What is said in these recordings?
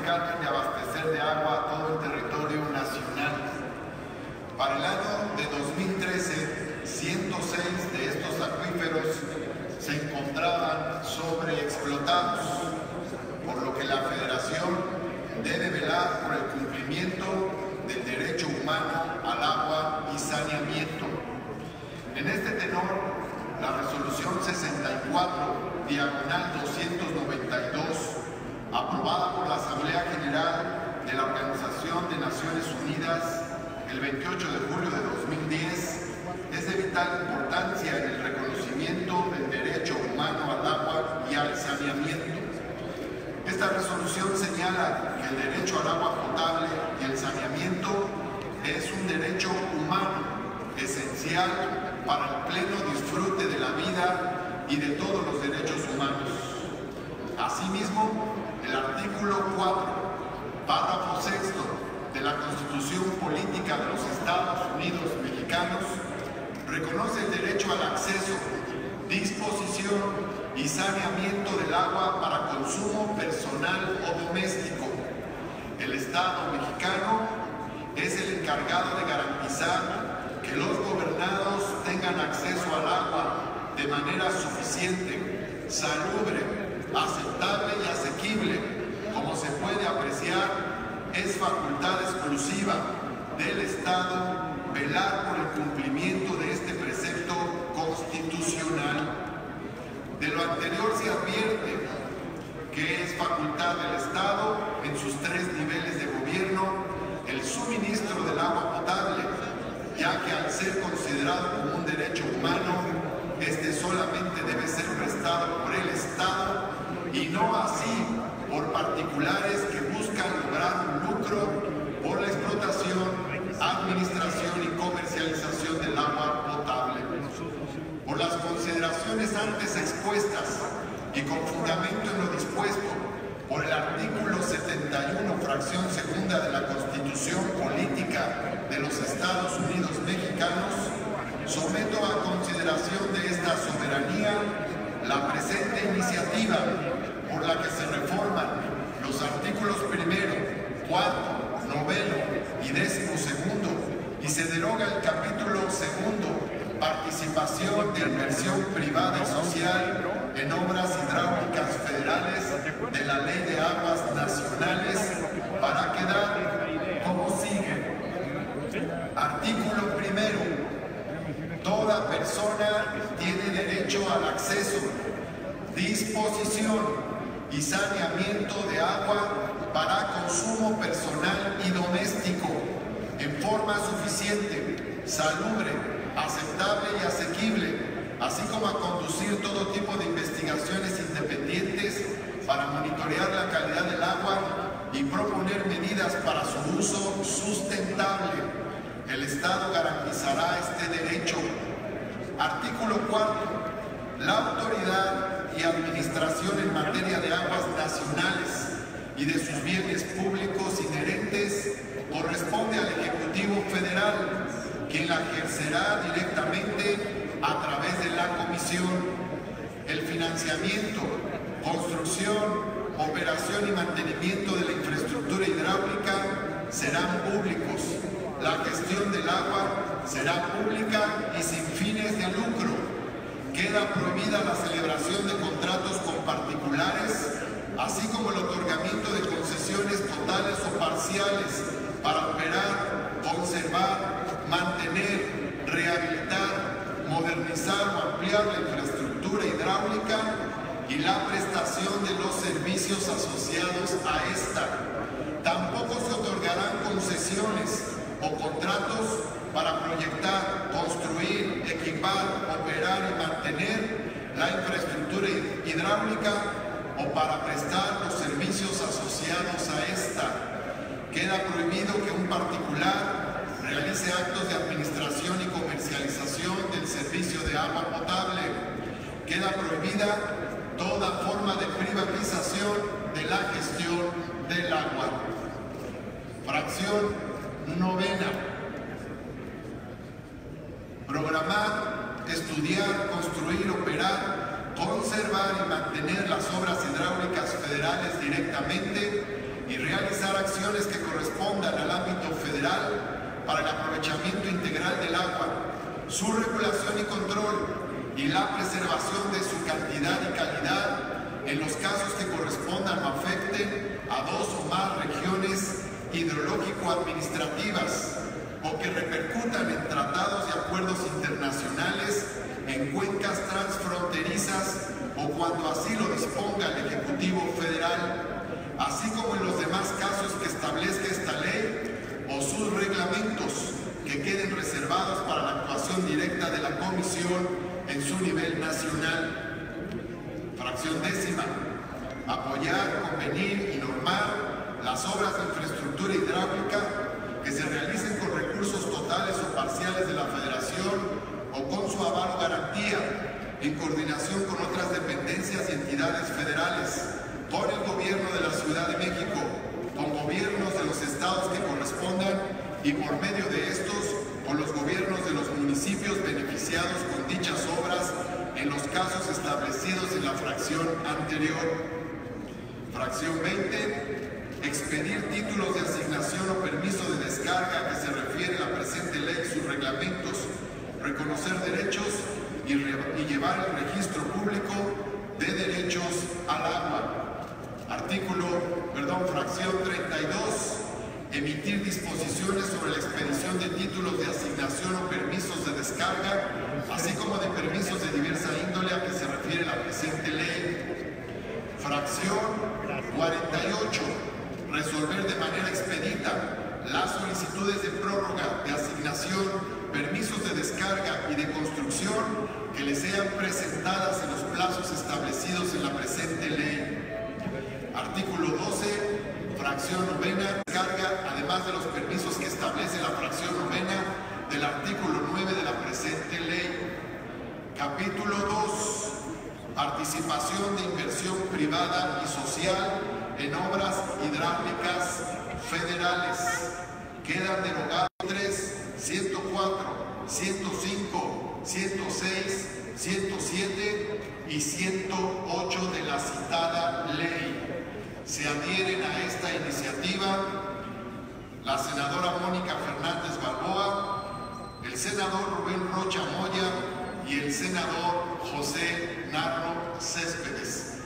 encargan de abastecer de agua a todo el territorio nacional. Para el año de 2013, 106 de estos acuíferos se encontraban sobreexplotados, por lo que la Federación debe velar por el cumplimiento del derecho humano al agua y saneamiento. En este tenor, la resolución 64, diagonal 292, aprobada por la Asamblea General de la Organización de Naciones Unidas el 28 de julio de 2010, es de vital importancia en el reconocimiento del derecho humano al agua y al saneamiento. Esta resolución señala que el derecho al agua potable y el saneamiento es un derecho humano esencial para el pleno disfrute de la vida y de todos los derechos humanos. Asimismo, el artículo 4, párrafo sexto de la Constitución Política de los Estados Unidos Mexicanos reconoce el derecho al acceso, disposición y saneamiento del agua para consumo personal o doméstico. El Estado mexicano es el encargado de garantizar que los gobernados tengan acceso al agua de manera suficiente, salubre, aceptable y asequible. Como se puede apreciar, es facultad exclusiva del Estado velar por el cumplimiento de este precepto constitucional. De lo anterior se advierte que es facultad del Estado en sus tres niveles de gobierno el suministro del agua potable, ya que al ser considerado como un derecho humano, este solamente debe ser prestado por el Estado y no así por particulares que buscan lograr un lucro por la explotación, administración y comercialización del agua potable. Por las consideraciones antes expuestas y con fundamento en lo dispuesto por el artículo 71, fracción segunda de la Constitución Política de los Estados Unidos Mexicanos, someto a consideración de esta soberanía la presente iniciativa por la que se reforman cuarto, noveno y décimo segundo y se deroga el capítulo segundo, participación de inversión privada y social en obras hidráulicas federales de la Ley de Aguas Nacionales para quedar como sigue. Artículo primero. Toda persona tiene derecho al acceso, disposición y saneamiento de agua para consumo personal y doméstico en forma suficiente, salubre, aceptable y asequible, así como a conducir todo tipo de investigaciones independientes para monitorear la calidad del agua y proponer medidas para su uso sustentable. El Estado garantizará este derecho. Artículo 4. La autoridad y administración en materia de aguas nacionales y de sus bienes públicos inherentes corresponde al Ejecutivo Federal, quien la ejercerá directamente a través de la Comisión. El financiamiento, construcción, operación y mantenimiento de la infraestructura hidráulica serán públicos. La gestión del agua será pública y sin fines de lucro. Queda prohibida la celebración de contratos con particulares, así como el otorgamiento de concesiones totales o parciales para operar, conservar, mantener, rehabilitar, modernizar o ampliar la infraestructura hidráulica y la prestación de los servicios asociados a esta. Tampoco se otorgarán concesiones o contratos para proyectar, construir, equipar, operar y mantener la infraestructura hidráulica o para prestar los servicios asociados a esta. Queda prohibido que un particular realice actos de administración y comercialización del servicio de agua potable. Queda prohibida toda forma de privatización de la gestión del agua. Fracción novena. Programar, estudiar, construir, operar, conservar y mantener las obras hidráulicas federales directamente y realizar federal para el aprovechamiento integral del agua, su regulación y control y la preservación de su cantidad y calidad en los casos que correspondan o afecten a dos o más regiones hidrológico-administrativas o que repercutan en tratados y acuerdos internacionales en cuencas transfronterizas o cuando así lo disponga el Ejecutivo Federal, así como en los demás casos que establezca esta ley o sus reglamentos que queden reservados para la actuación directa de la Comisión en su nivel nacional. Fracción décima, apoyar, convenir y normar las obras de infraestructura hidráulica que se realicen con recursos totales o parciales de la Federación o con su aval o garantía en coordinación con otras dependencias y entidades federales, con el gobierno de la Ciudad de México, con gobiernos de los estados que correspondan y por medio de estos con los gobiernos de los municipios beneficiados con dichas obras en los casos establecidos en la fracción anterior. Fracción 20. Expedir títulos de asignación o permiso de descarga que se refiere a la presente ley y sus reglamentos, reconocer derechos y, llevar el registro público de derechos al agua. Artículo, perdón, fracción 32 emitir disposiciones sobre la expedición de títulos de asignación o permisos de descarga, así como de permisos de diversa índole a que se refiere la presente ley. Fracción 48. Resolver de manera expedita las solicitudes de prórroga, de asignación, permisos de descarga y de construcción que le sean presentadas en los plazos establecidos en la presente ley. Artículo 12. Fracción novena, descarga, además de los permisos que establece la fracción novena del artículo 9 de la presente ley. Capítulo 2 participación de inversión privada y social en obras hidráulicas federales. Quedan derogados 3, 104, 105, 106, 107 y 108 de la citada ley. Se adhieren a esta iniciativa la senadora Mónica Fernández Balboa, el senador Rubén Rocha Moya y el senador José Narro Céspedes.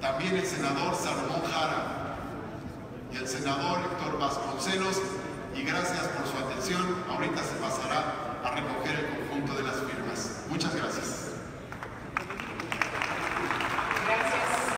También el senador Salomón Jara y el senador Héctor Vasconcelos. Y gracias por su atención. Ahorita se pasará a recoger el conjunto de las firmas. Muchas gracias.